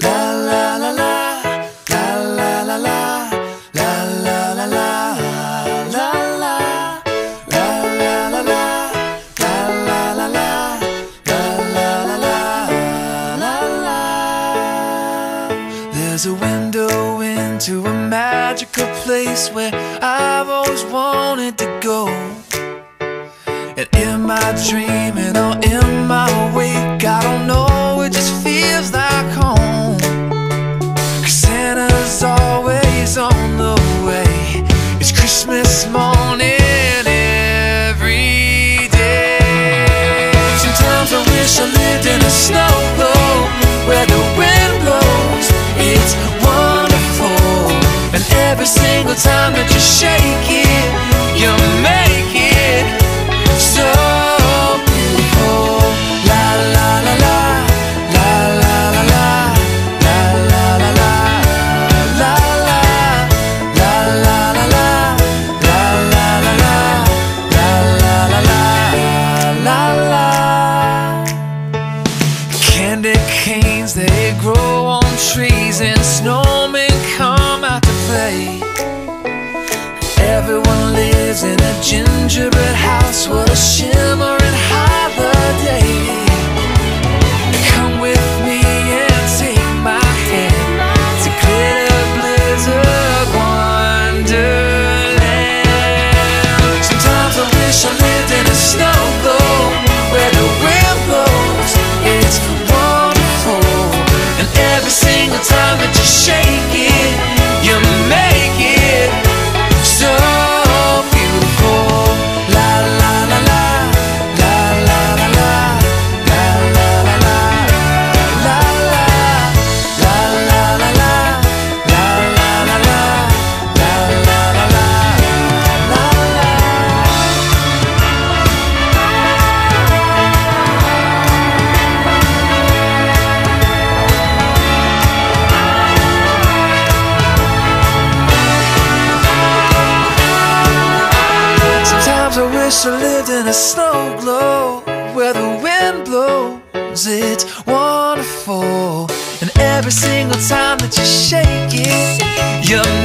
La la la la, la la la la, la la la la, la la, la la la la, la la la la, la la la la, la la. There's a window into a magical place where I've always wanted to go. And in my dreaming or in my wake, I don't know, time that you shake it, you make it so. La la la la, la la la la, la la la la, la la, la la la la, la la la la, la la la la, la la. Candy canes, they grow on trees, Everyone lives in a gingerbread house, what a shimmering wish I lived in a snow globe where the wind blows. It's wonderful, and every single time that you shake it, you